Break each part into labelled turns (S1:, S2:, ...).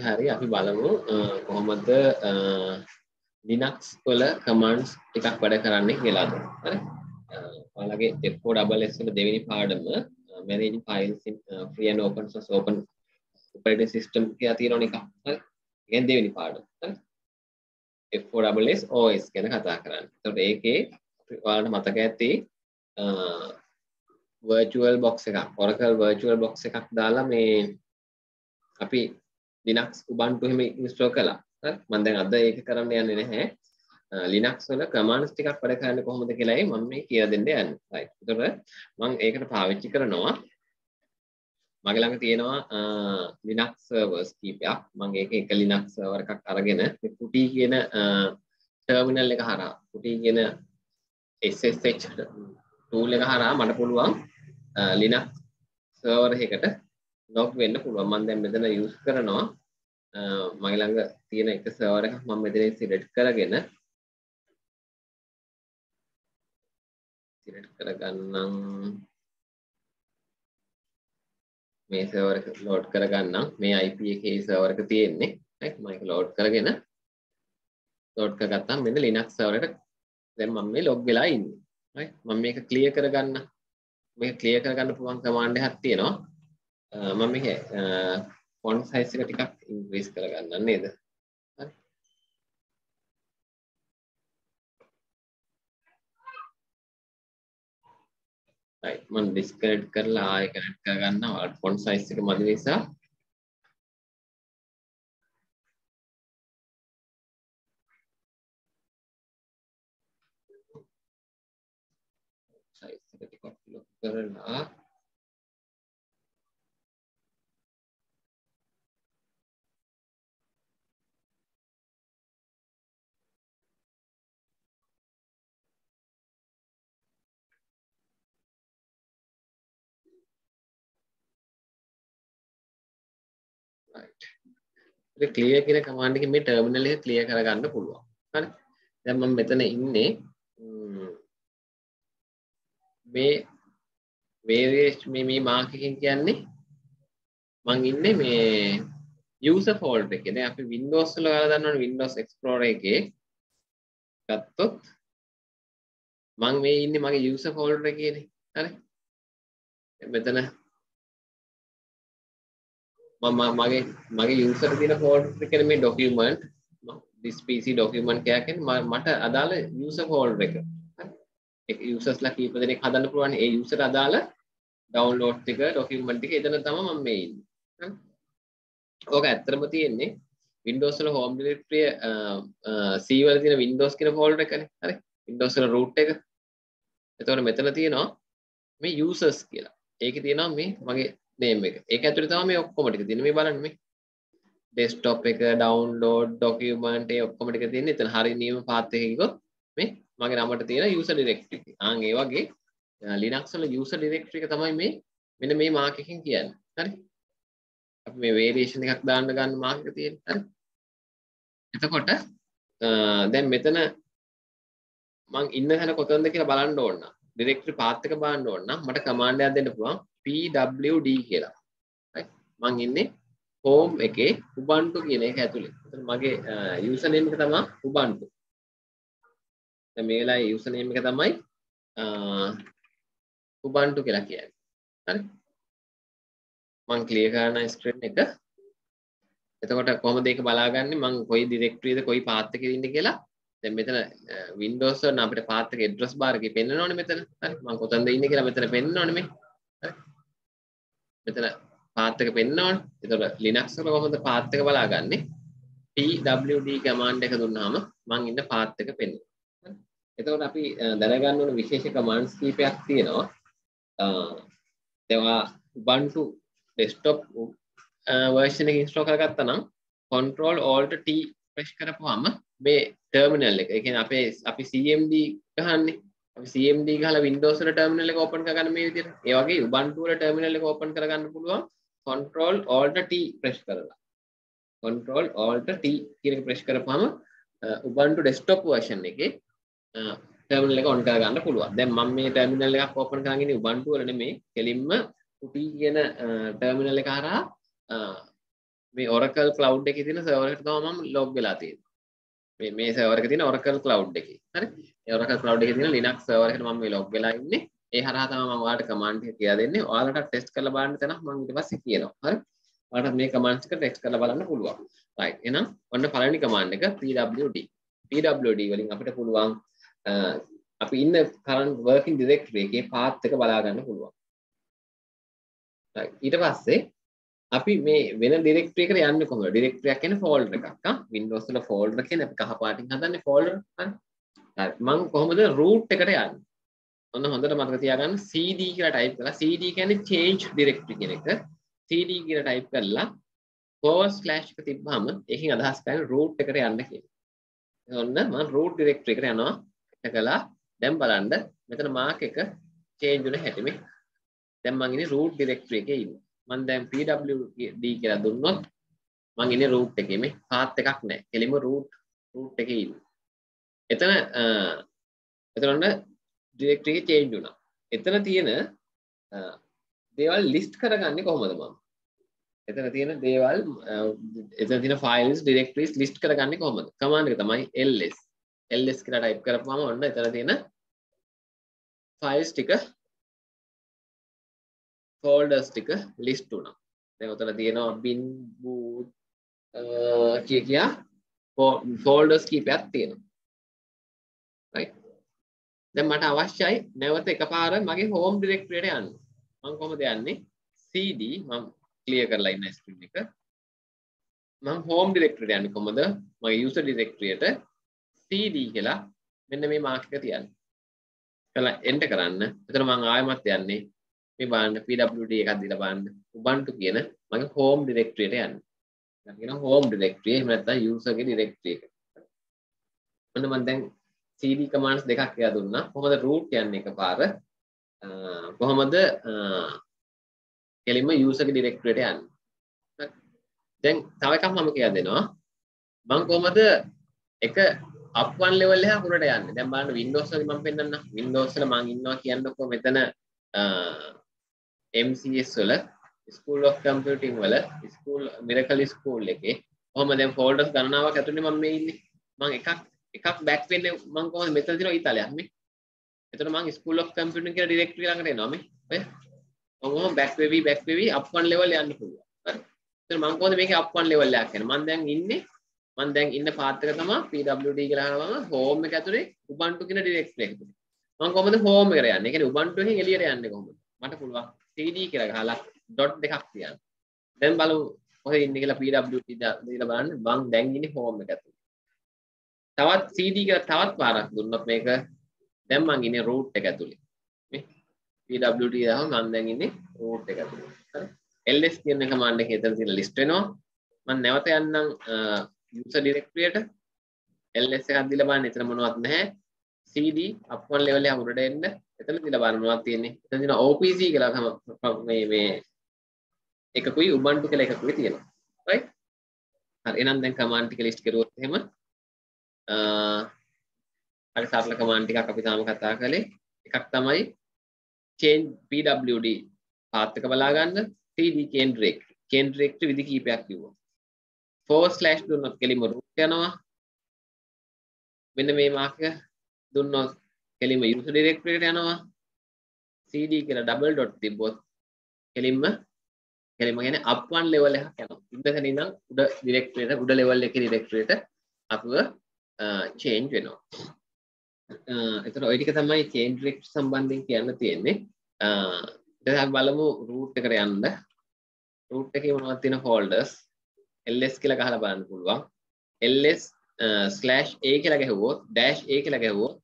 S1: හරි අපි බලමු කොහොමද ලිනක්ස් වල කමන්ඩ්ස් ටිකක් වැඩ කරන්නේ කියලාද? හරි. ඔයාලගේ F4 SS වල දෙවෙනි පාඩම managing files in uh, free and open source open operating system කියලා තියෙනවනේ එකක්. හරි. කියන්නේ දෙවෙනි පාඩම. හරි. F4SS OS ගැන කතා කරන්නේ. එතකොට ඒකේ ඔයාලට මතක ඇති virtual box එකක්. Oracle virtual box එකක් දාලා මේ අපි Linux Ubuntu එහෙම install කළා. හරි මම දැන් අද ඒක කරන්න යන්නේ නැහැ. Linux වල commands ටිකක් වැඩ කරන්නේ කොහොමද කියලායි මම මේ කියලා දෙන්න යන්නේ. right. ඒතකොට මම ඒකට පාවිච්චි කරනවා මගේ ළඟ තියෙනවා Linux servers කීපයක්. මම ඒක එක Linux server එකක් අරගෙන මේ පුටි කියන terminal එක හරහා පුටි කියන SSH tool එක හරහා මට පුළුවන් Linux server එකකට ලොග් වෙන්න පුළුවන්. මම දැන් මෙතන යූස් කරනවා. මගේ ළඟ තියෙන එක සර්වර් එකක් මම මෙතනින් සිලෙක්ට් කරගෙන සිලෙක්ට් කරගන්නම්. මේ සර්වර් එක ලෝඩ් කරගන්නම්. මේ IP එකේ සර්වර් එක තියෙන්නේ. right මම ඒක ලෝඩ් කරගෙන ලෝඩ් කරගත්තාම මෙන්න Linux සර්වර් එකට දැන් මම මේ ලොග් වෙලා ඉන්නේ. right මම මේක ක්ලියර් කරගන්න. මේක ක්ලියර් කරගන්න පුළුවන් කමාන්ඩ් එකක් තියෙනවා. මම මේක ෆොන්ට් සයිස් එක ටිකක් ඉන්ක්‍රීස් කරගන්න නේද? හරි. right මම ඩිස්කනෙක්ට් කරලා ආයෙ කනෙක්ට් කරගන්නවා ඔයාලට ෆොන්ට් සයිස් එක මදි නිසා. සයිස් එක ටිකක් ලොකු කරලා. ක්ලියර් කියන කමාන්ඩ් එකෙන් මේ ටර්මිනල් එක ක්ලියර් කරගන්න පුළුවන්. හරි. දැන් මම මෙතන ඉන්නේ මේ variation මේ මේ මාක් එකෙන් කියන්නේ මම ඉන්නේ මේ user folder එකේ. දැන් අපි Windows වල ඔයාලා දන්නවනේ Windows Explorer එකේ ගත්තොත් මම මේ ඉන්නේ මගේ user folder එකේනේ. හරි. මෙතන මගේ මගේ යුසර් තියෙන ෆෝල්ඩර් එකේ මේ ડોකියුමන්ට් this pc document කියලා කියන්නේ මට අදාළ user folder එක. ඒක users-ලා කීප දෙනෙක් හදන්න පුළුවන්. ඒ user අදාළ download ටික document ටික එතන තමයි මම මේ ඉන්නේ. ඕක ඇත්තටම තියෙන්නේ Windows වල home directory C වල තියෙන Windows කියන folder එකනේ. හරි. Windows වල root එක. එතකොට මෙතන තියෙනවා මේ users කියලා. ඒකේ තියෙනවා මේ මගේ නේම් එක. ඒක ඇතුලේ තමයි මේ ඔක්කොම ටික තියෙන්නේ. මේ බලන්න මේ. desktop එක download document ඒ ඔක්කොම ටික තියෙන්නේ. එතන හරිය නියම path එකක ගියොත් මේ මගේ නමට තියෙන user directory එක. ආන් ඒ වගේ Linux වල user directory එක තමයි මේ මෙන්න මේ mark එකෙන් කියන්නේ. හරි. අපි මේ variation එකක් දාන්න ගන්න mark එක තියෙන්නේ. හරි. එතකොට දැන් මෙතන මං ඉන්න තැන කොතනද කියලා බලන්න ඕන. directory path එක බලන්න ඕන නම් මට command එකක් දෙන්න පුළුවන්. Pwd කියලා. මං ඉන්නේ හෝම් එකේ උබන්ටු කියන එක ඇතුළේ මගේ යුසනේම එක තමා උබන්ටු මේ වෙලාවේ යුසනේම එක තමයි උබන්ටු කියලා කියන්නේ. හරි? මං ක්ලියර් කරන ස්ක්‍රීන් එක. එතකොට කොහොමද ඒක බලාගන්නේ? මං කොයි ඩිරෙක්ටරියද කොයි පාත් එකේ ඉන්නේ කියලා. දැන් මෙතන Windows වල අපිට පාත් එකේ address bar එකේ පෙන්නනවනේ මෙතන. හරි? මං කොතනද ඉන්නේ කියලා මෙතන පෙන්නනවනේ මේ. හරි? මෙතන පාත් එක පෙන්නවනේ. එතකොට Linux වල කොහොමද පාත් එක බලාගන්නේ? pwd command එක දුන්නාම මං ඉන්න පාත් එක පෙන්වනවා. එතකොට අපි දැනගන්න ඕන විශේෂ commands කීපයක් තියෙනවා. ඒවා Ubuntu desktop version එක install කරගත්තා නම් control alt t press කරපුවාම මේ terminal එක. ඒ කියන්නේ අපේ අපි cmd ගහන්නේ අපි CMD ගහලා Windows වල terminal එක open කරගන්න මේ විදිහට. ඒ වගේ Ubuntu වල terminal එක open කරගන්න පුළුවන් control alt t press කරලා. control alt t කියන එක press කරපුවම Ubuntu desktop version එකේ terminal එක on කරගන්න පුළුවන්. දැන් මම මේ terminal එකක් open කරගෙන ඉන්නේ Ubuntu වල නෙමෙයි. කෙලින්ම පුටි කියන terminal එක හරහා මේ Oracle cloud එකේ තියෙන server එකට තමයි මම log වෙලා තියෙන්නේ. මේ මේ server එකේ තියෙන Oracle cloud එකේ. හරි? ඒ Oracle cloud එකේ තියෙන Linux server එකට මම මේ log වෙලා ඉන්නේ. ඒ හරහා තමයි මම ඔයාලට command එක කියලා දෙන්නේ. ඔයාලට test කරලා බලන්න තැනක් මම ඊට පස්සේ කියනවා. හරි? ඔයාලට මේ commands එක test කරලා බලන්න පුළුවන්. right. එහෙනම් ඔන්න පළවෙනි command එක pwd. pwd වලින් අපිට පුළුවන් අපි ඉන්න current working directory එකේ path එක බලා ගන්න පුළුවන්. right. ඊට පස්සේ අපි මේ වෙන ඩිරෙක්ටරි එකට යන්නේ කොහොමද? ඩිරෙක්ටරි එක කියන්නේ ෆෝල්ඩර් එකක්. ආ Windows වල ෆෝල්ඩර් කියන්නේ අපි කහ පාටින් හදන්නේ ෆෝල්ඩර්. හරි. හරි. මම කොහොමද root එකට යන්නේ? ඔන්න හොඳට මතක තියාගන්න cd කියලා ටයිප් කරලා cd කියන්නේ change directory කියන එක. cd කියලා ටයිප් කරලා forward slash එක තිබ්බහම ඒකෙන් අදහස් කරන්නේ root එකට යන්න කියලා. ඔන්න මම root directory එකට යනවා. එකලා දැන් බලන්න මෙතන mark එක change වෙන හැටි මේ. දැන් මම ඉන්නේ root directory එකේ ඉන්නේ. මම දැන් pwd කියලා දුන්නොත් මං ඉන්නේ root එකේ මේ path එකක් නැහැ. කෙලිම root root එකේ ඉන්නේ. එතන එතන ඩිරෙක්ටරි එක චේන්ජ් වුණා. එතන තියෙන දේවල් ලිස්ට් කරගන්නේ කොහොමද මම? එතන තියෙන දේවල් එතන තියෙන ෆයිල්ස් ඩිරෙක්ටරිස් ලිස්ට් කරගන්නේ කොහොමද? කමාන්ඩ් එක තමයි ls. ls කියලා ටයිප් කරපුවම ඔන්න එතන තියෙන ෆයිල්ස් ටික ෆෝල්ඩර්ස් ටික ලිස්ට් වුණා. දැන් උතන තියෙනවා bin boot කිය කියා ෆෝල්ඩර්ස් කීපයක් තියෙනවා. Right දැන් මට අවශ්‍යයි නැවත එකපාර මගේ home directory එකට යන්න. මම කොහොමද යන්නේ? cd මම clear කරලා ඉන්න screen එක. මම home directory එකට යන්නේ කොහොමද? මගේ user directory එකට cd කියලා මෙන්න මේ මාක් එක තියන්න. කළා enter කරන්න. එතන මම ආයෙමත් යන්නේ මේ බලන්න pwd එකක් දීලා බලන්න ubuntu කියන මගේ home directory එකට යන්න. දැන් කියන home directory එහෙම නැත්නම් user ගේ directory එක. ඔන්න මම දැන් cd commands දෙකක් එයා දුන්නා. කොහොමද root යන්නේ එකපාර කොහොමද කෙලින්ම user ගේ directory එකට යන්නේ. දැන් තව එකක් මම කියලා දෙනවා. මම කොහොමද එක up one level එක උඩට යන්නේ. දැන් බලන්න Windows වල මම පෙන්නන්න. Windows වල මම ඉන්නවා කියන්නකෝ මෙතන MCS වල School of Computing වල School Miracle School එකේ කොහොම දැන් ෆෝල්ඩර්ස් ගණනාවක් ඇතුලේ මම මේ ඉන්නේ මම එකක් එකක් බෑක් වෙන්නේ මම කොහොමද මෙතන තියෙනවා ඊතාලියක් මේ එතකොට මම School of Computing කියලා ඩිරෙක්ටරි ළඟට එනවා මේ ඔය කොහොම බෑක් වෙවි බෑක් වෙවි up one level යන්න පුළුවන්. හරි? එතකොට මම කොහොමද මේකේ up one level එකක් යන්නේ මම දැන් ඉන්නේ මම දැන් ඉන්න පාත් එක තමයි pwd කියලා අහනවා home එක ඇතුලේ ubuntu කියන ඩිරෙක්ටරි එක ඇතුලේ. මම කොහොමද home එකට යන්නේ? ඒ කියන්නේ ubuntu එකෙන් එළියට යන්නේ කොහොමද? මට පුළුවන් cd කියලා ගහලා ඩොට් දෙකක් තියන්න. දැන් බලමු කොහෙද ඉන්නේ කියලා pwd දීලා බලන්න. මං දැන් ඉන්නේ home එක ඇතුලේ. තවත් cd කියලා තවත් පාරක් දුන්නොත් මේක දැන් මං ඉන්නේ root එක ඇතුලේ. මේ pwd දාම මං දැන් ඉන්නේ root එක ඇතුලේ. හරි. ls කියන කමාන්ඩ් එකේ එතන තියෙන list වෙනවා. මං නැවත යන්නම් user directory එකට ls එකක් දීලා බලන්න එතන මොනවත් නැහැ. cd up one level එක උඩට එන්න එතන දීලා බලන්න මොනවද තියෙන්නේ එතන තියෙන opc කියලා මේ මේ එකකුයි ubuntu කියලා එකකුයි තියෙනවා right හරි එහෙනම් දැන් command ටික list කරුවොත් එහෙම අ හරි සරල command ටිකක් අපි තාම කතා කළේ. එකක් තමයි change pwd path එක බලා ගන්න cd chain directory chain directory විදි කීපයක් කිව්වා. forward slash දුන්නොත් කෙලිම root යනවා. මෙන්න මේ මාර්ක දුන්නොත් කෙලින්ම user directory එකට යනවා. cd කියලා double dot තිබ්බොත් කෙලින්ම කෙලින්ම කියන්නේ up one level එකක් යනවා. ඉඳගෙන ඉඳන් උඩ directory එකට උඩ level එකේ directory එකට අපව change වෙනවා එතකොට ওই ටික තමයි change directory සම්බන්ධයෙන් කියන්න තියෙන්නේ දැන් අපි බලමු root එකට යන්න root එකේ මොනවද තියෙන folders ls කියලා ගහලා බලන්න පුළුවන් ls ස්ලෑෂ් a කියලා ගැහුවොත් ඩෑෂ් a කියලා ගැහුවොත්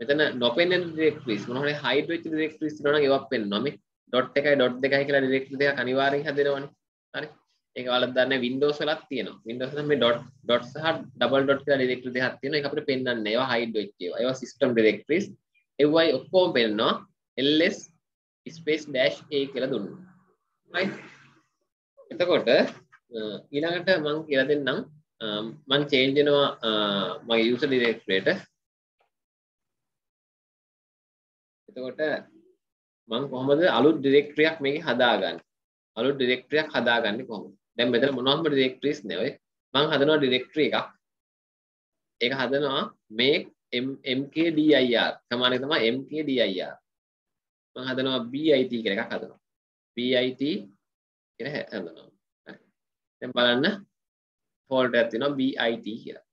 S1: මෙතන නොපෙනෙන ඩිරෙක්ටරිස් මොනවා හරි හයිඩ් වෙච්ච ඩිරෙක්ටරිස් තියෙනවා නම් ඒවක් පෙන්වනවා මේ ඩොට් එකයි ඩොට් දෙකයි කියලා ඩිරෙක්ටරි දෙකක් අනිවාර්යෙන් හැදෙනවනේ හරි ඒක ඔයාලත් දන්නේ Windows වලත් තියෙනවා. Windows වල මේ ඩොට් ඩොට් සහ ඩබල් ඩොට් කියලා ඩිරෙක්ටරි දෙකක් තියෙනවා. ඒක අපිට පෙන්වන්නේ. ඒවා හයිඩ් වෙච්ච ඒවා. ඒවා සිස්ටම් ඩිරෙක්ටරිස් ඒවයි ඔක්කොම පෙන්වනවා. ls space dash a කියලා දුන්නා. right? එතකොට ඊළඟට මම කියලා දෙන්නම්. මං චේන්ජ් වෙනවා මගේ user directory එකට එතකොට මං කොහොමද අලුත් ඩිරෙක්ටරියක් මේකේ හදාගන්නේ? අලුත් ඩිරෙක්ටරියක් හදාගන්නේ කොහොමද? දැන් මෙතන මොනවම ඩිරෙක්ටරිස් නෙවෙයි මම හදනවා ඩිරෙක්ටරි එකක්. ඒක හදනවා make mkdir සමානයි තමයි mkdir මම හදනවා bit කියලා එකක් හදනවා. Bit කියලා හදනවා. දැන් බලන්න ෆෝල්ඩර් එකක් තියෙනවා bit කියලා.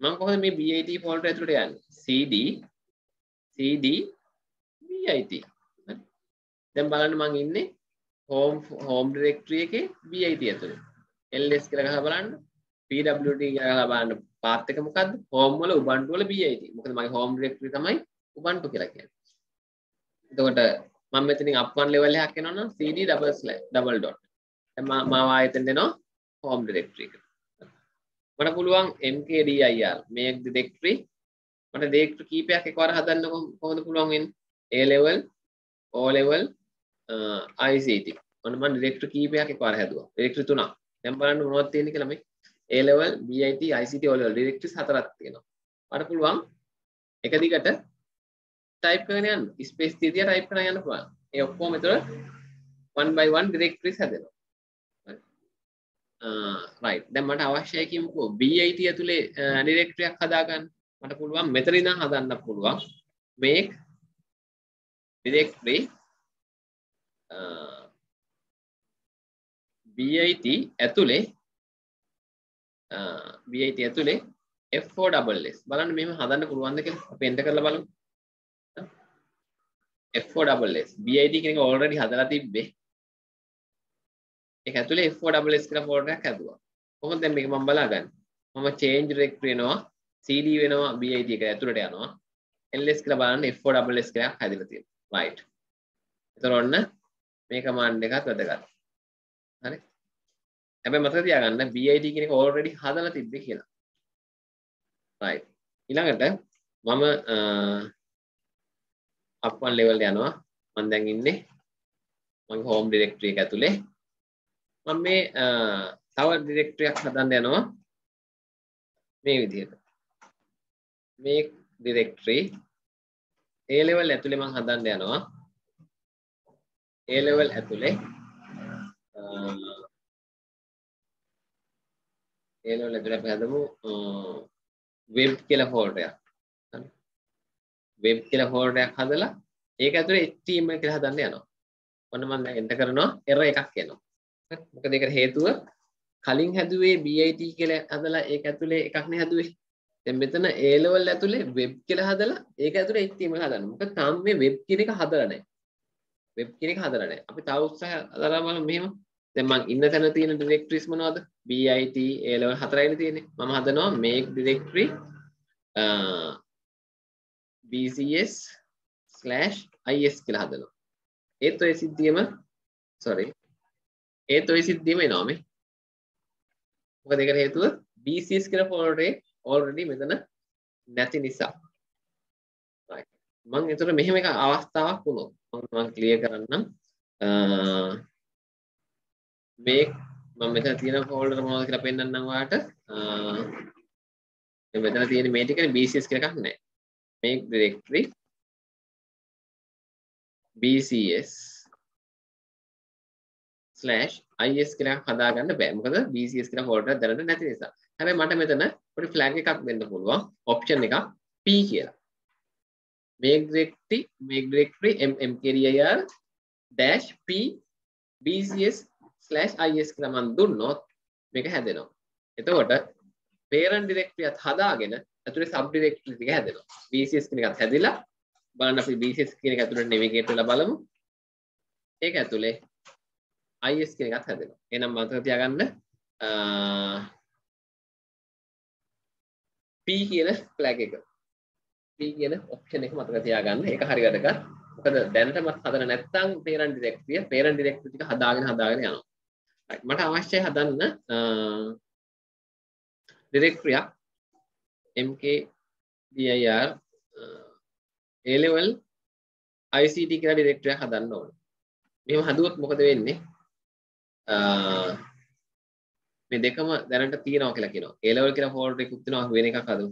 S1: මම කොහොමද මේ bit ෆෝල්ඩර් ඇතුළට යන්නේ? Cd cd bit දැන් බලන්න මං ඉන්නේ home home directory එකේ bit ඇතුළේ ls කියලා ගහලා බලන්න. Pwd කියලා ගහලා බලන්න path එක මොකද්ද? Home වල ubuntu වල bit මොකද මගේ home directory තමයි ubuntu කියලා කියන්නේ. එතකොට මම මෙතනින් up one level එකක් එනවා නම් cd double slash double dot. දැන් මම ආයතන දෙනවා home directory එකට මට පුළුවන් mkdir make directory. මට directory කීපයක් එකවර හදන්න කොහොමද පුළුවන් වෙන්නේ? A level o level ICT ඔන්න මම ඩිරෙක්ටර් කීපයක් එකවර හැදුවා. ඩිරෙක්ටර් තුනක්. දැන් බලන්න මොනවද තියෙන්නේ කියලා මේ A level BIT ICT O level. Directors හතරක් තියෙනවා. මට පුළුවන් එක දිගට ටයිප් කරගෙන යන්න. ස්පේස් තියදී ටයිප් කරගෙන යන්න පුළුවන්. ඒ ඔක්කොම එතන one by one ඩිරෙක්ටරිස් හැදෙනවා. රයිට් දැන් මට අවශ්‍යයි කියමුකෝ. BIT ඇතුලේ ඩිරෙක්ටරියක් හදාගන්න. මට පුළුවන් මෙතන ඉඳන් හදන්න පුළුවන්. make directory BIT ඇතුලේ BIT ඇතුලේ F4SS බලන්න මෙහෙම හදන්න පුළුවන්ද කියලා? අපි එන්ටර් කරලා බලමු. F4SS BIT කියන එක ඔල්රෙඩි හදලා තිබ්බේ. ඒක ඇතුලේ F4SS කියලා ෆෝල්ඩර් එකක් හැදුවා. කොහොමද දැන් මේක මම බලාගන්නේ? මම change directory වෙනවා CD වෙනවා BIT එක ඇතුලට යනවා. Ls කියලා බලන්න F4SS කියලා හැදිලා තියෙනවා. Right. එතකොට ඔන්න මේ කමාන්ඩ් එකත් වැදගත්. හරි? හැබැයි මතක තියාගන්න BID කියන එක already හදලා තිබ්බේ කියලා. Right. ඊළඟට මම up one level යනවා. මම දැන් ඉන්නේ. මගේ home directory එක ඇතුලේ. මම මේ තව directory එකක් හදන්න යනවා. මේ විදිහට. මේ directory. A level ඇතුලේ මම හදන්න යනවා. A level ඇතුලේ A level ඇතුලේ අපි හදමු web කියලා ෆෝල්ඩර් එකක්. හරි. web කියලා ෆෝල්ඩර් එකක් හදලා ඒක ඇතුලේ HTML කියලා හදන්න යනවා. ඔන්න මම දැන් එන්ටර් කරනවා error එකක් එනවා. හරි. මොකද ඒකට හේතුව කලින් හැදුවේ BIT කියලා හදලා ඒක ඇතුලේ එකක් නේ හැදුවේ. දැන් මෙතන A level ඇතුලේ web කියලා හදලා ඒක ඇතුලේ HTML හදන්න. මොකද තාම මේ web කියන එක හදලා නැහැ. වෙබ් කියන එක හදලා නැහැ. අපි තව උත්සාහ දරලා බලමු මෙහෙම. දැන් මම ඉන්න තැන තියෙන ඩිරෙක්ටරිස් මොනවද? bit A level 4යිනේ තියෙන්නේ. මම හදනවා make directory bcs is කියලා හදනවා. ඒත් ඔය සිද්ධියම sorry. ඒත් ඔය සිද්ධියම එනවා මේ. මොකද ඒකට හේතුව bcs කියලා ෆෝල්ඩර් එක already මෙතන නැති නිසා. right. මම ඒතර මෙහෙම එක අවස්ථාවක් වුණොත් මම ක්ලියර් කරන්නම්. මේ මම මෙතන තියෙන ෆෝල්ඩර් මොනවද කියලා පෙන්නන්නම් ඔයාලට. මෙතන තියෙන මේ ටිකනේ BCS කියලා එකක් නැහැ. Make directory BCS slash is කියලා හදාගන්න බෑ. මොකද BCS කියලා ෆෝල්ඩර් දැනට නැති නිසා. හැබැයි මට මෙතන පොඩි ෆ්ලැග් එකක් දෙන්න පුළුවන්. ඔප්ෂන් එකක් P කියලා. Make directory make directory mmkdir dash p bcs slash is කියලා මම දුන්නොත් මේක හැදෙනවා. එතකොට parent directory එකත් හදාගෙන ඇතුලේ sub directory ටික හැදෙනවා. bcs කියන එකත් හැදිලා බලන්න අපි bcs කියන එක ඇතුලේ navigate වෙලා බලමු. ඒක ඇතුලේ is කියන එකත් හැදෙනවා. එහෙනම් මතක තියාගන්න p කියන flag එක කියන ඔප්ෂන් එක මතක තියාගන්න. ඒක හරි වැදගත්. මොකද දැනටමත් හදන නැත්නම් parent directory parent directory ටික හදාගෙන හදාගෙන යනවා. මට අවශ්‍යයි හදන්න directory යක් mkdir A level ICT කියලා directory එකක් හදන්න ඕනේ. මෙහෙම හදුවොත් මොකද වෙන්නේ? මේ දෙකම දැනට තියෙනවා කියලා කියනවා. A level කියලා folder එකක් තියෙනවා වෙන එකක් හදමු.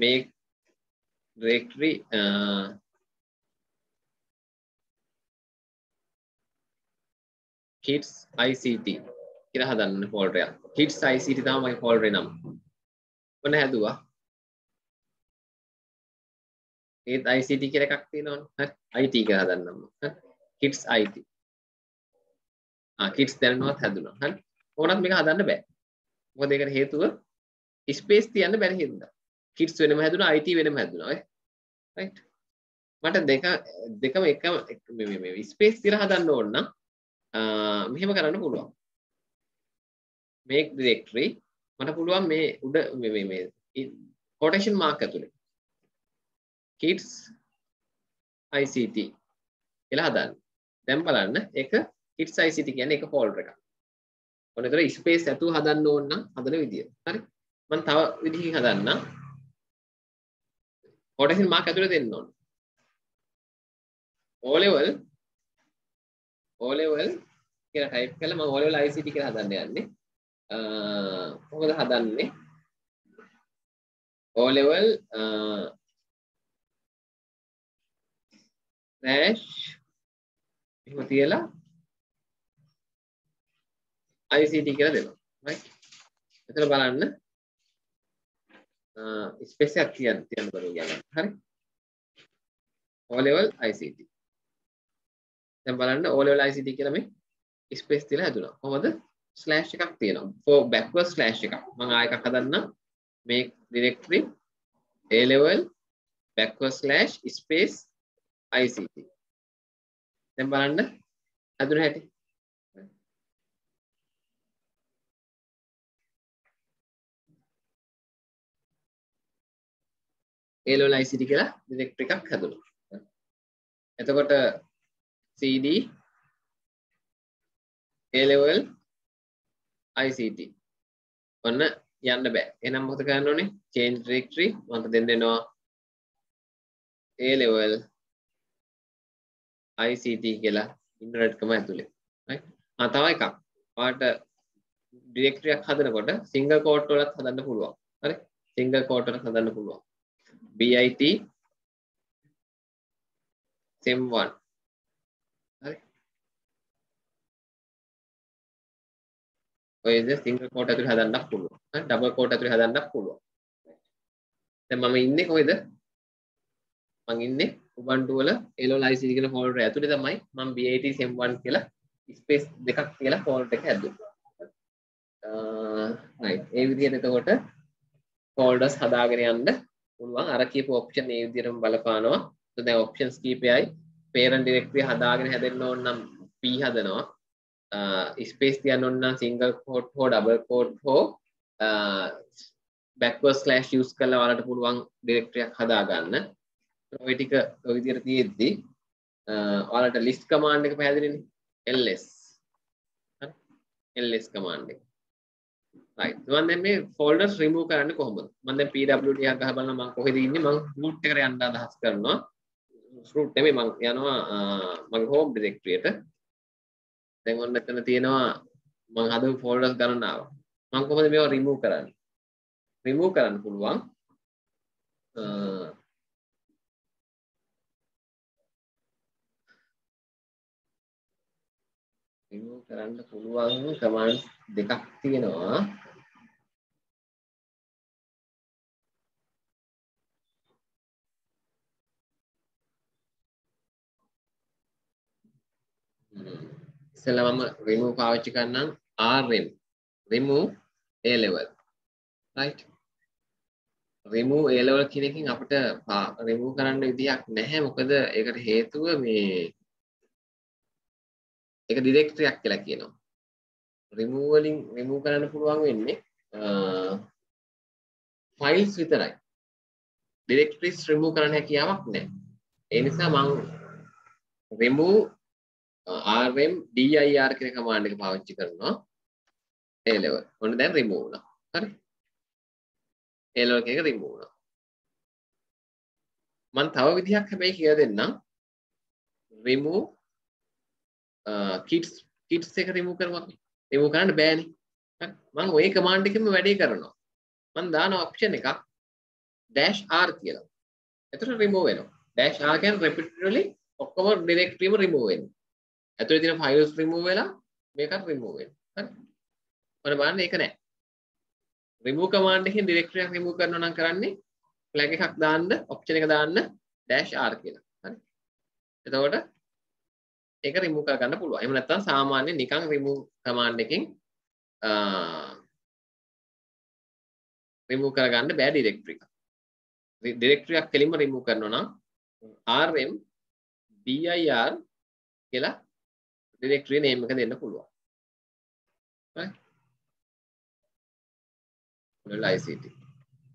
S1: මේ directory uh, eh, kids ICT කියලා හදන්න ෆෝල්ඩර් එකක්. kids ICT තමයි මගේ ෆෝල්ඩරේ නම. මොන හැදුවා? ඒත් ICT කියලා එකක් තියෙනවනේ. හරි. IT කියලා හදන්නම්. හරි. kids IT. ආ kids දැනනවත් හැදුනා. හරි. ඕනත් මේක හදන්න බෑ. මොකද ඒකට හේතුව ස්පේස් තියන්න බැරි හින්දා. kids වෙනම හැදුනා IT වෙනම හැදුනා. Right. මට දෙක දෙකම එකම මේ මේ ස්පේස් තියලා හදන්න ඕන නම් මෙහෙම කරන්න පුළුවන්. make directory මට පුළුවන් මේ උඩ මේ මේ මේ quotation mark ඇතුලේ kids ICT කියලා හදන්න. දැන් බලන්න ඒක kids ICT කියන්නේ එක ෆෝල්ඩර් එකක්. ඔන්න ඒතර ස්පේස් ඇතුව හදන්න ඕන නම් හදන විදිය. හරි. මම තව විදිහකින් හදන්නම්. Quotation mark ඇතුලේ දෙන්න ඕන. O level O level කියලා ටයිප් කළා මම O level ICT කියලා හදන්න යන්නේ. මොකද හදන්නේ? O level slash එහෙම තියලා ICT කියලා දෙනවා. right? එතන බලන්න ස්පේස් එකක් තියන්න තියන්න බෑ කියන්නේ. හරි? O level ICT. දැන් බලන්න O level ICT කියලා මේ ස්පේස් තියලා හැදුනා. කොහොමද? ස්ලෑෂ් එකක් තියෙනවා. for backward ස්ලෑෂ් එකක්. මම ආයෙ එකක් හදන්නම්. make directory A level backward slash space ICT. දැන් බලන්න හදුන හැටි. A level ICT කියලා ඩිරෙක්ටරි එකක් හැදුණා. එතකොට CD A level ICT ඔන්න යන්න බෑ. එහෙනම් මොකද කරන්න ඕනේ? change directory මන්ට දෙන්න වෙනවා A level ICT කියලා ඉන්ටර්නෙට් කම ඇතුලේ. right? ආ තව එකක්. ඔයාලට ඩිරෙක්ටරි එකක් හදනකොට සිංගල් කෝට් වලත් හදන්න පුළුවන්. හරි? සිංගල් කෝට් වලත් හදන්න පුළුවන්. BIT SEM1 හරි ඔය ඉතින් සිංගල් කෝට් ඇතුලේ හදන්නත් පුළුවන්. හරි ඩබල් කෝට් ඇතුලේ හදන්නත් පුළුවන්. දැන් මම ඉන්නේ කොහෙද? මං ඉන්නේ Ubuntu වල LOLIC කියන ෆෝල්ඩර් ඇතුලේ තමයි මම BIT SEM1 කියලා ස්පේස් දෙකක් කියලා ෆෝල්ඩර් එක හැදුවා. right ඒ විදිහට එතකොට ෆෝල්ඩර්ස් හදාගෙන යන්න පුළුවන් අර කියපු ඔප්ෂන් ඒ විදිහටම බලපානවා. දැන් ඔප්ෂන්ස් කීපයයි parent directory හදාගෙන හැදෙන්න ඕන නම් p හදනවා. ස්පේස් තියන්න ඕන නම් single quote හෝ double quote හෝ backward slash use කරලා ඔයාලට පුළුවන් directory එකක් හදාගන්න. ඔය ටික ඔය විදිහට තියෙද්දි ඔයාලට list command එක පැහැදිලිනේ. ls. හරි. ls command එක. Right. මම දැන් මේ folders remove කරන්නේ කොහොමද? මම දැන් pwd එකක් ගහ බලනවා මම කොහෙද ඉන්නේ? මම root එකට යන්න අදහස් කරනවා. Root නෙමෙයි මම යනවා මගේ home directory එකට දැන් ඔන්න එතන තියෙනවා මම හදපු folders ගණන් ආවා මම කොහොමද මේවා remove කරන්නේ? remove කරන්න පුළුවන් remove කරන්න පුළුවන් කමාන්ඩ් දෙකක් තියෙනවා. ඉස්සෙල්ලා මම remove පාවිච්චි කරන්නම් rm remove a level. Right? Remove a level කියන එකෙන් අපිට remove කරන්න විදියක් නැහැ. මොකද ඒකට හේතුව මේ ඒක ඩිරෙක්ටරියක් කියලා කියනවා. Remove වලින් remove කරන්න පුළුවන් වෙන්නේ ෆයිල්ස් විතරයි. ඩිරෙක්ටරිස් remove කරන්න හැකියාවක් නැහැ. ඒ නිසා මම remove rm dir කියන කමාන්ඩ් එක පාවිච්චි කරනවා a level. ඔන්න දැන් remove වුණා. හරි. a level එක remove වුණා. මම තව විදිහක් හැබැයි කියලා දෙන්නම්. remove kids kids එක remove කරමු අපි. remove කරන්න බෑනේ. හරි. මම ওই කමාන්ඩ් එකෙම වැඩේ කරනවා. මම දාන ඔප්ෂන් එකක් dash r කියලා. එතකොට remove වෙනවා. dash r කියන්නේ repeatedly ඔක්කොම directory එකම remove වෙනවා. ඇතුලේ තියෙන ෆයිල්ස් රිමූව් වෙලා මේකත් රිමූව් වෙනවා. හරි. ඔන්න බලන්න ඒක නෑ. remove command එකෙන් directory එකක් remove කරනවා නම් කරන්නේ flag එකක් දාන්න option එක දාන්න dash r කියලා. හරි? එතකොට ඒක remove කරගන්න පුළුවන්. එහෙම නැත්නම් සාමාන්‍ය නිකන් remove command එකෙන් remove කරගන්න බෑ directory එක. Directory එකක් කෙලින්ම remove කරනවා නම් rm dir කියලා directory name එක දෙන්න පුළුවන්. right වල ICT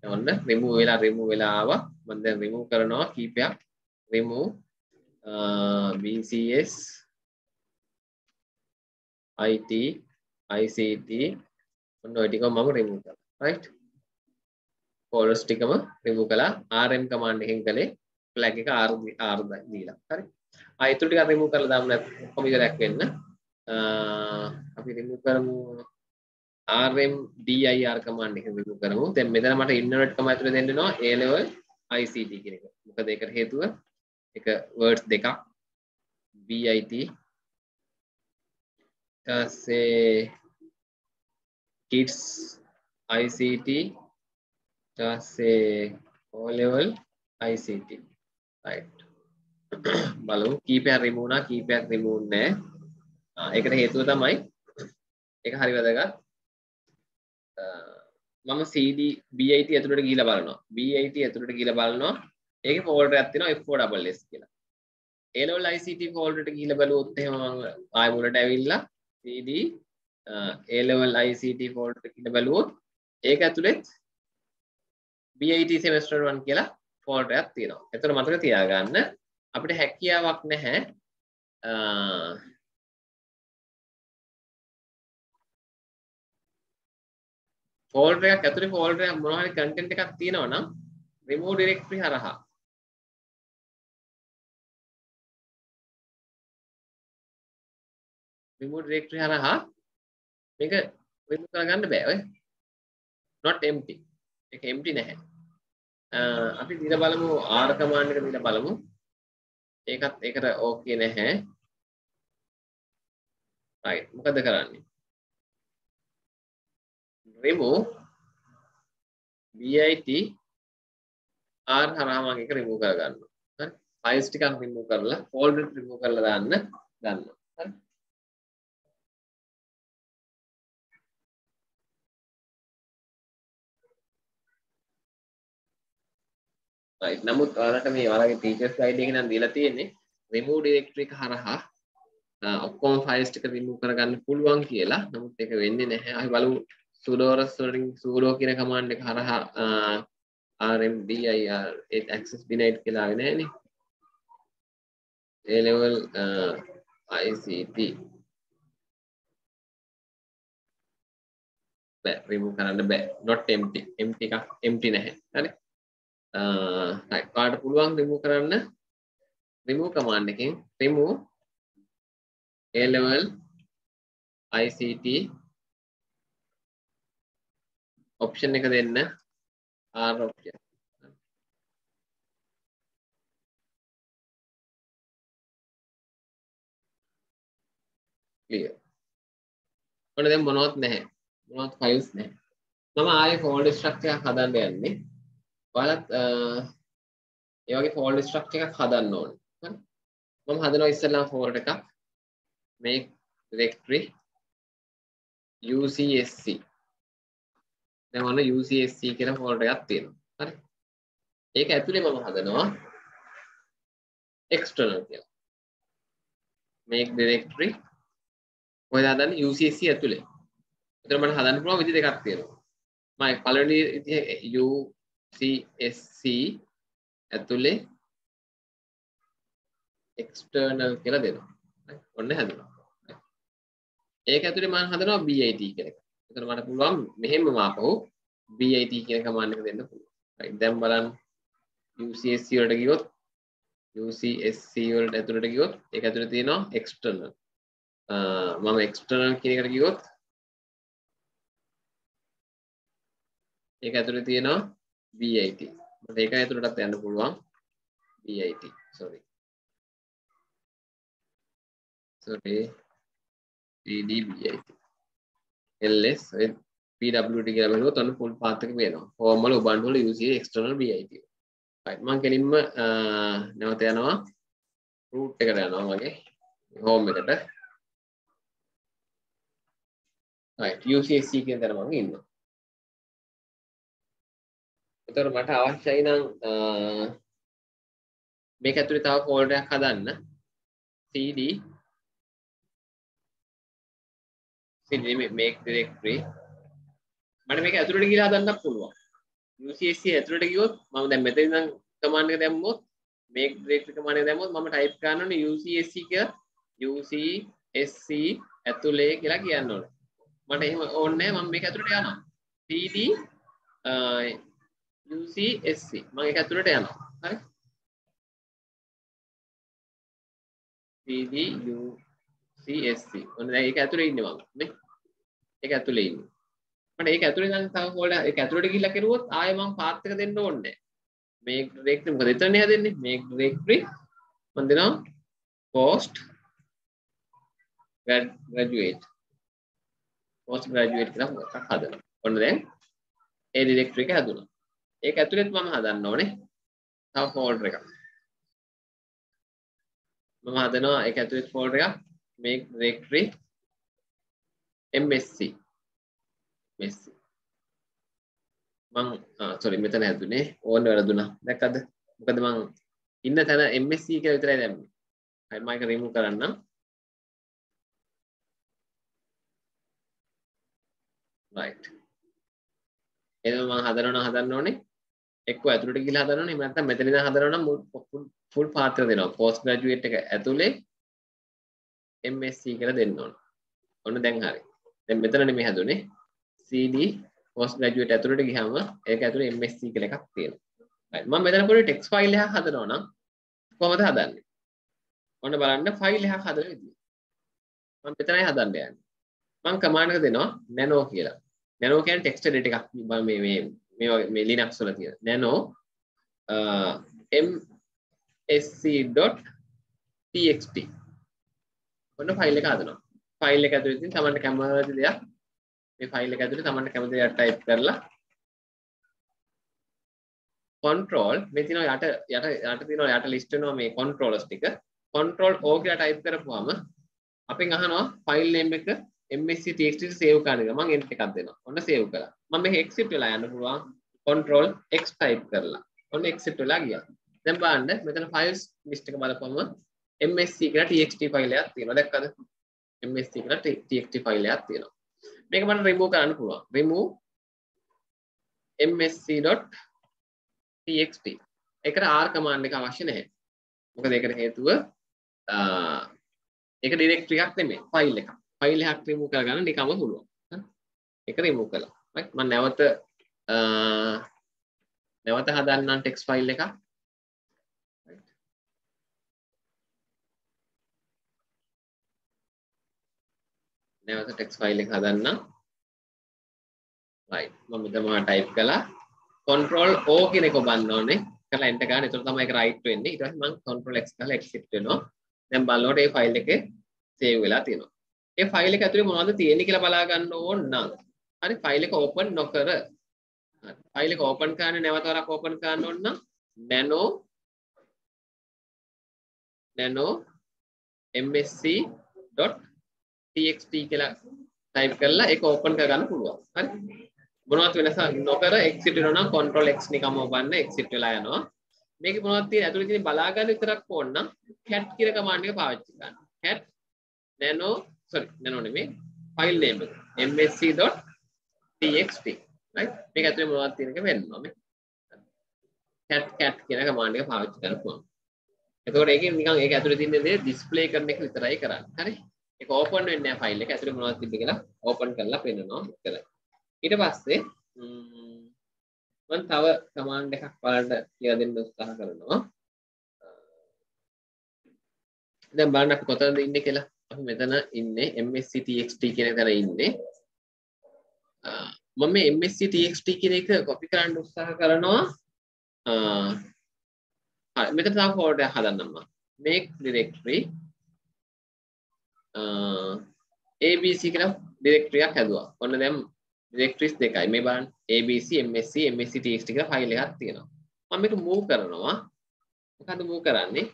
S1: ඔන්න remove වෙලා remove වෙලා ආවා. මම දැන් remove කරනවා කීපයක් remove BCS IT ICT ඔන්න ඔය ටික මම remove කරා. right? folders ටිකම remove කළා. Rm command එකෙන් කළේ flag එක r r දීලා. හරි? ආ ඊටු ටික remove කරලා දාමු නැත්නම් කොහොම ඉවරයක් වෙන්න. අපි remove කරමු. Rm dir command එක remove කරමු. දැන් මෙතන මට innernet කම ඇතුලේ දෙන්න වෙනවා a level ict කියන එක. මොකද ඒකට හේතුව? එක words දෙකක්. Bit ඊටසේ kids ict ඊටසේ o level ict right. බලමු කීපයක් remove වුණා කීපයක් remove නැහැ. ඒකට හේතුව තමයි ඒක හරි වැදගත්. මම CD BIT ඇතුළට ගිහිල්ලා බලනවා. BIT ඇතුළට ගිහිල්ලා බලනවා. ඒකේ ෆෝල්ඩර් එකක් තියෙනවා F4SS කියලා. A level ICT ෆෝල්ඩර් එකට ගිහිල්ලා බැලුවොත් එහෙම මම ආයෙ මුලට ඇවිල්ලා CD A level ICT folder එකට ගිහිල්ලා බැලුවොත් ඒක ඇතුළෙත් BIT semester 1 කියලා ෆෝල්ඩර් එකක් තියෙනවා. එතකොට මතක තියාගන්න අපිට හැකියාවක් නැහැ. ෆෝල්ඩර් එකක් ඇතුලේ ෆෝල්ඩර් එකක් මොනවා හරි කන්ටෙන්ට් එකක් තියෙනවා නම් remove directory හරහා. remove directory හරහා මේක remove කරගන්න බෑ ඔය. not empty. ඒක empty නැහැ. අපි දීලා බලමු r command එක දීලා බලමු. ඒකත් ඒකට ඕකේ නැහැ. Right. මොකද කරන්නේ? Remove bit r හරහා මම ඒක remove කරගන්නවා. හරි? Files ටිකක් remove කරලා folder remove කරලා දාන්න ගන්නවා. හරි? Right නමුත් ඔයාලට මේ ඔයාලගේ teachers guide එකේ නම් දීලා තියෙන්නේ remove directory එක හරහා ඔක්කොම files ටික remove කරගන්න පුළුවන් කියලා. නමුත් ඒක වෙන්නේ නැහැ. අපි බලමු sudo වලින් sudo කියන command එක හරහා rmdir it access denied කියලා ආවේ නැහැනේ. A level ICT බෑ remove කරන්න බෑ not empty empty එකක් empty නැහැ හරි Uh, කාට පුළුවන් remove කරන්න? remove command එකෙන් remove A level ICT option එක දෙන්න R option clear. ඔන්න දැන් මොනවත් නැහැ. මොනවත් files නැහැ. මම ආයේ folder structure එකක් හදන්න යන්නේ. ඔයාලත් ඒ වගේ folder structure එකක් හදන්න ඕනේ. හරි. මම හදනවා ඉස්සෙල්ලාම folder එකක් make directory UCSC. දැන් ඔන්න UCSC කියලා folder එකක් තියෙනවා. හරි. ඒක ඇතුලේ මම හදනවා external කියලා. make directory ඔය හදන්නේ UCSC ඇතුලේ. එතන මට හදන්න පුළුවන් විදි දෙකක් තියෙනවා. මම පළවෙනි විදිහ CSC ඇතුලේ external කියලා දෙනවා. ඔන්න හැදුනා. ඒක ඇතුලේ මම හදනවා BIT කියන එක. එතන මට පුළුවන් මෙහෙම මාපහු BIT කියන කමාන්ඩ් එක දෙන්න පුළුවන්. right දැන් බලන්න UCSC වලට ගියොත් UCSC වලට ඇතුළට ගියොත් ඒක ඇතුලේ තියෙනවා external. මම external කියන එකට ගියොත් ඒක ඇතුලේ තියෙනවා BIT මට ඒක ඇතුළටත් යන්න පුළුවන්. BIT sorry. Sorry. CD BIT ls pwd කියලා බලුවොත් ඔන්න full path එක පේනවා. Home වල ubuntu වල uca external bit right. මම කෙලින්ම නැවත යනවා. Root එකට යනවා මගේ. Home එකට. Right. Ucsc කියන තැන මම ඉන්නවා. එතකොට මට අවශ්‍යයි නම් මේක ඇතුලේ තව ෆෝල්ඩර් එකක් හදන්න. Cd cd make directory. මට මේක ඇතුළට ගිහලා හදන්නත් පුළුවන්. UCSC ඇතුළට ගියොත් මම දැන් මෙතන ඉඳන් කමාන්ඩ් එක දැම්මොත් make directory කමාන්ඩ් එක දැම්මොත් මම ටයිප් කරන්න ඕනේ UCSC කියලා. UCSC ඇතුලේ කියලා කියන්න ඕනේ. මට එහෙම ඕනේ නැහැ. මම මේක ඇතුළට යනවා. Cd UCSC මම ඒක ඇතුළට යනවා. හරි? Cd UCSC ඔන්න දැන් ඒක ඇතුලේ ඉන්නේ මම නේ? ඒක ඇතුලේ ඉන්නේ මට ඒක ඇතුලේ නම් තව ෆෝල්ඩර් ඒක ඇතුලට ගිහිල්ලා කරුවොත් ආයෙ මම පාත් එක දෙන්න ඕනේ මේ ඩිරෙක්ටරි මොකද එතනනේ හැදෙන්නේ? මේ ඩිරෙක්ටරි මම දෙනවා? post graduate. post graduate කියලා මොකක් හදනවා? ඔන්න දැන් ඒ ඩිරෙක්ටරි එක හැදුනා. ඒක ඇතුළෙත් මම හදන්න ඕනේ. තව ෆෝල්ඩර් එකක්. මම හදනවා ඒක ඇතුළෙත් ෆෝල්ඩර් එකක්. Make directory msc msc මං සොරි මෙතන හැදුනේ. ඕන්න වැරදුනා. දැක්කද? මොකද මං ඉන්න තැන msc කියලා විතරයි දැම්මේ. හරි මම ඒක රිමූව් කරන්නම්. Right. එහෙනම් මම හදනවා හදන්න ඕනේ එක්ක ඇතුළට ගිහලා හදනවා නේ නැත්නම් මෙතන ඉඳන් හදනවා නම් ෆුල් පාත්‍ර දෙනවා පෝස්ට් ග්‍රැජුවේට් එක ඇතුලේ MSc කියලා දෙන්න ඕන. ඔන්න දැන් හරි. දැන් මෙතන නෙමෙයි හැදුනේ. CD පෝස්ට් ග්‍රැජුවේට් ඇතුලට ගියාම ඒක ඇතුලේ MSc කියලා එකක් තියෙනවා. right මම මෙතන පොඩි ටෙක්ස්ට් ෆයිල් එකක් හදනවා නම් කොහොමද හදන්නේ? ඔන්න බලන්න ෆයිල් එකක් හදන විදිය. මම මෙතනයි හදන්න යන්නේ. මම කමාන්ඩ් එක දෙනවා nano කියලා. Nano කියන්නේ ටෙක්ස්ට් එඩිට් එකක් මේ මේ මේ වගේ මේ Linux වල තියෙන. nano uh, msc.txt ඔන්න ෆයිල් එක හදනවා. ෆයිල් එක ඇතුලේ තියෙන තමන්ට කැමති දෙයක් මේ ෆයිල් එක ඇතුලේ තමන්ට කැමති දෙයක් ටයිප් කරලා control මේ තියෙනවා යට යට යට තියෙනවා යට ලිස්ට් වෙනවා මේ controllers ටික control o කියලා ටයිප් කරපුවාම අපෙන් අහනවා ෆයිල් නේම් එක MSc txt සේව් කරන එක මම එන්ට් එකක් දෙනවා. ඔන්න සේව් කළා. මම මේක exit වෙලා යන්න පුළුවන්. control x ටයිප් කරලා. ඔන්න exit වෙලා ගියා. දැන් බලන්න මෙතන files list එක බලපුවම MSc කියලා txt ෆයිල් එකක් තියෙනවා. දැක්කද? MSc කියලා txt ෆයිල් එකක් තියෙනවා. මේක මම remove කරන්න පුළුවන්. remove msc.txt. ඒකට r command එක අවශ්‍ය නැහැ. මොකද ඒකට හේතුව ඒක ඩිරෙක්ටරි එකක් නෙමෙයි ෆයිල් එකක්. ෆයිල් එකක් remove කරගන්න නිකම්ම පුළුවන්. ඒක remove කළා. right මම නැවත නැවත හදන්නම් ටෙක්ස්ට් ෆයිල් එකක්. නැවත ටෙක්ස්ට් ෆයිල් එක හදන්නම්. right මම මෙතන ටයිප් කළා control o කියන එක ඔබන්න ඕනේ. කරලා enter ගන්න. එතකොට තමයි ඒක right වෙන්නේ. ඊට පස්සේ මම control x කරලා exit වෙනවා. දැන් බලනකොට මේ ෆයිල් එකේ save වෙලා තියෙනවා. ඒ ෆයිල් එක ඇතුලේ මොනවද තියෙන්නේ කියලා බලා ගන්න ඕන නම්. හරි ෆයිල් එක ඕපන් නොකර. ෆයිල් එක ඕපන් කරන්න නැවත වරක් ඕපන් කරන්න ඕන නම් nano nano msc.txt කියලා ටයිප් කරලා ඒක ඕපන් කරගන්න පුළුවන්. හරි? මොනවත් වෙනසක් නොකර exit වෙනවා නම් control x නිකම්ම ඔබන්න exit වෙලා යනවා. මේකේ මොනවද තියෙන්නේ? ඇතුලේ තියෙන බලා ගන්න විතරක් ඕන නම් cat කියන command එක පාවිච්චි කරන්න. cat nano sorry nano නෙමෙයි file name එක. Msc.txt right? මේක ඇතුලේ මොනවද තියෙන එක වෙන්නවා මේ cat cat කියන command එක පාවිච්චි කරපුවම එතකොට ඒකෙන් නිකන් ඒක ඇතුලේ තියෙන දේ display කරන එක විතරයි කරන්නේ. හරි? ඒක open වෙන්නේ නැහැ file එක. ඇතුලේ මොනවද තිබ්බ කියලා open කරලා පෙන්නනවා විතරයි. ඊට පස්සේ මම තව command එකක් බලන්න කියලා දෙන්න උත්සාහ කරනවා. දැන් බලන්න අපි කොතනද ඉන්නේ කියලා. අපි මෙතන ඉන්නේ MSc TXT කියන තැන ඉන්නේ මම මේ MSc TXT කියන එක කොපි කරන්න උත්සාහ කරනවා හරි මෙතන තව ෆෝල්ඩර් එකක් හදන්නම් මම make directory abc කියලා ඩිරෙක්ටරියක් හැදුවා. ඔන්න දැන් ඩිරෙක්ටරිස් දෙකයි. මේ බලන්න abc msc msc txt කියලා ෆයිල් එකක් තියෙනවා. මම මේක move කරනවා. මොකද්ද move කරන්නේ?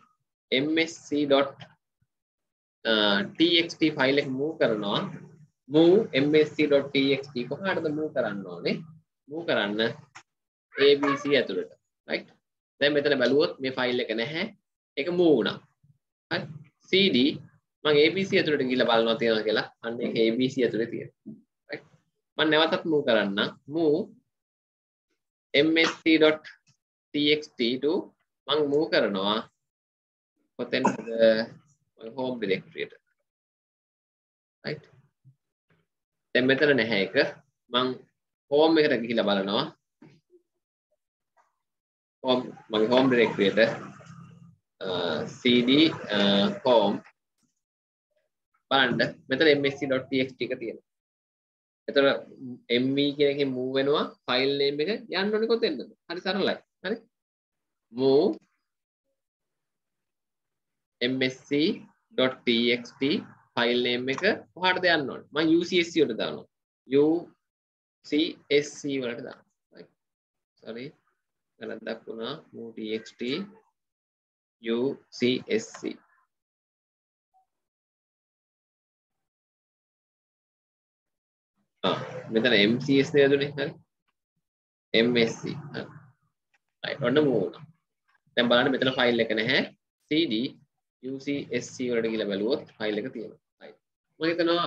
S1: msc.txt ෆයිල් එක move කරනවා. move msc.txt කොහාටද move කරන්න ඕනේ? move කරන්න abc ඇතුළට. right? දැන් මෙතන බැලුවොත් මේ ෆයිල් එක නැහැ. ඒක move වුණා. හරි? cd මම abc ඇතුළට ගිහිල්ලා බලනවා තියෙනවා කියලා. අන්න ඒක abc ඇතුළේ තියෙනවා. right? මම නැවතත් move කරන්න. move msc.txt to මම move කරනවා කොතෙන්ද මගේ home directory එකට. right? දැන් මෙතන නැහැ එක. මම home එකට ගිහිල්ලා බලනවා. home මගේ home directory එකට cd home බලන්න මෙතන msc.txt එක තියෙනවා. එතකොට mv කියන එකෙන් move වෙනවා file name එක යන්න ඕනේ කොතෙන්ද? හරි සරලයි. හරි. move msc.txt file name එක කොහාටද යන්න ඕනේ? මම ucsc වලට දානවා. ucsc වලට දානවා. right. sorry. වැරද්දක් වුණා. move txt ucsc මෙතන MCS නේදුනේ හරි MSC හරි right ඔන්න move වුණා දැන් බලන්න මෙතන ෆයිල් එක නැහැ CD UCSC වලට ගිහලා බැලුවොත් ෆයිල් එක තියෙනවා. right මම හිතනවා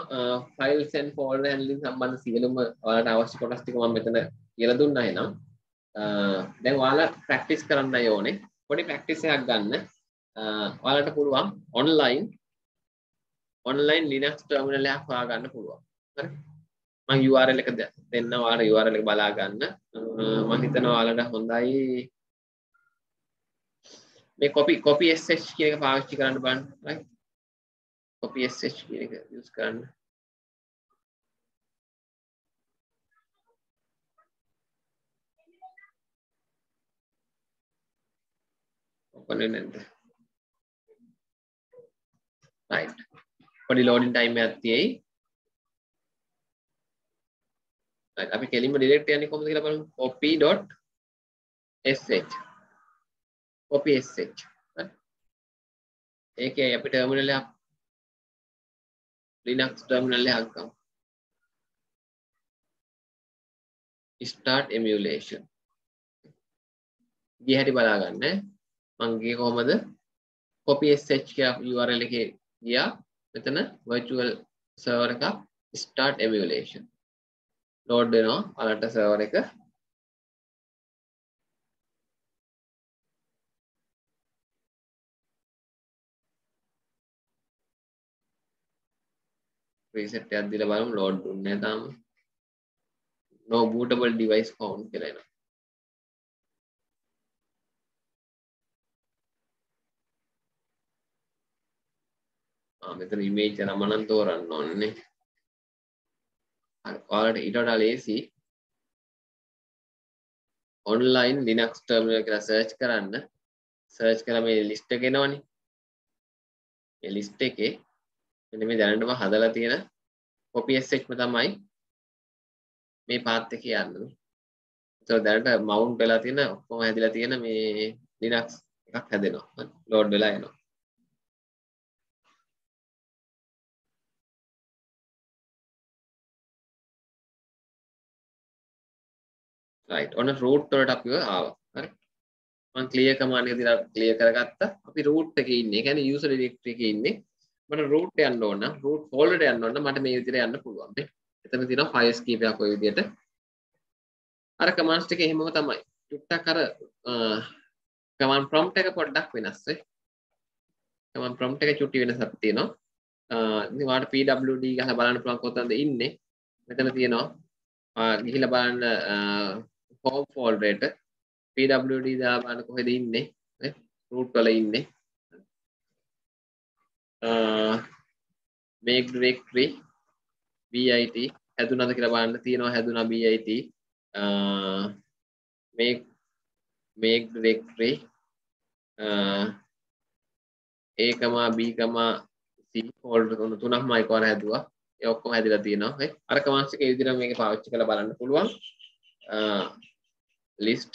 S1: files and folder handling සම්බන්ධ සියලුම ඔයාලට අවශ්‍ය කොටස් ටික මම මෙතන කියලා දුන්නා එහෙනම් දැන් ඔයාලා ප්‍රැක්ටිස් කරන්න ඕනේ. පොඩි ප්‍රැක්ටිස් එකක් ගන්න. ඔයාලට පුළුවන් online online Linux terminal එකක් හොයාගන්න පුළුවන්. හරි. මං URL එක දෙන්න ඔයාලට URL එක බලා ගන්න. මම හිතනවා ඔයාලට හොඳයි මේ copy copy sh කියන එක පාවිච්චි කරන්න බලන්න right? Copy sh කියන එක use කරන්න open නැද්ද right. පොඩි loading time එකක් තියෙයි අපි කෙලින්ම ඩිරෙක්ට් යන්නේ කොහොමද කියලා බලමු copy.sh copy sh ඒකේ අපි ටර්මිනල් එක Linux ටර්මිනල් එකක් ගමු start emulation. ගිය හැටි බලා ගන්න මං ගියේ කොහමද copy sh කියලා URL එකේ ගියා මෙතන virtual server එකක් start emulation. ලෝඩ් වෙනවා ඔයාලට සර්වර් එක රීසෙට් එකක් දීලා බලමු ලෝඩ් දුන්නේ තාම no bootable device found කියලා එනවා. ආ මෙතන ඉමේජ් එක නම නම් තෝරන්න ඕනේ. ඔයාලට ඊට වඩා ලේසි. ඔන්ලයින් ලිනක්ස් ටර්මිනල් කියලා සර්ච් කරන්න. සර්ච් කරලා මේ ලිස්ට් එක එනවනේ. මේ ලිස්ට් එකේ මෙන්න මේ දැනටම හදලා තියෙන copy sh තමයි මේ පාත් එකේ යන්නේ. ඒතකොට දැනට මවුන්ට් වෙලා තියෙන ඔක්කොම හැදිලා තියෙන මේ ලිනක්ස් එකක් හැදෙනවා. ලෝඩ් වෙලා එනවා. Right. ඔන්න root වලට අපිව ආවා. හරි? මම clear command එක දීලා clear කරගත්තා. අපි root එකේ ඉන්නේ. ඒ කියන්නේ user directory එකේ ඉන්නේ. මට root යන්න ඕන නම් root folder එකට යන්න ඕන. නම් මට මේ විදිහට යන්න පුළුවන්. නේ? එතන තියෙනවා files කීපයක් ඔය විදිහට. අර commands ටික එහෙමම තමයි. ටුට්ටක් අර command prompt එක පොඩ්ඩක් වෙනස් වේ command prompt එක චුටි වෙනසක් තියෙනවා. ඉතින් ඔයාලට pwd ගහලා බලන්න පුළුවන් කොතනද ඉන්නේ. මෙතන තියෙනවා ගිහිල්ලා බලන්න home folder එකට pwd දාලා බලන්න කොහෙද ඉන්නේ. නේ? root වල ඉන්නේ. Uh, make directory bit හැදුනද කියලා බලන්න තියෙනවා. හැදුනා bit uh, make make directory uh, a b c. Folder තුන තුනක්ම එකවර හැදුවා. ඒ ඔක්කොම හැදිලා තියෙනවා. හරි. අර කමාන්ඩ්ස් එක ඒ විදිහට මේක පාවිච්චි කරලා බලන්න පුළුවන්. List.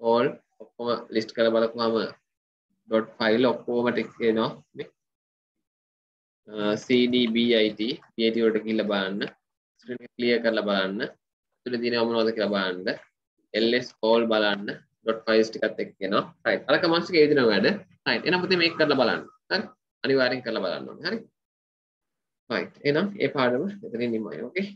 S1: All. ඔක්කොම list කරලා බලපුවාම dot file ඔක්කොම ටික එනවා. මේ cd bit bit වලට ගිහිල්ලා බලන්න. screen එක clear කරලා බලන්න. ඇතුලේ තියෙනව මොනවද කියලා බලන්න. ls all බලන්න. dot files ටිකත් එක්ක එනවා. right. අර කමාන්ඩ්ස් එක ඒ විදිහටම වැඩ. right. එහෙනම් පුතේ මේක කරලා බලන්න. හරි? අනිවාර්යෙන් කරලා බලන්න ඕනේ. හරි? right. එහෙනම් ඒ පාඩම එතනින් නිමයි okay?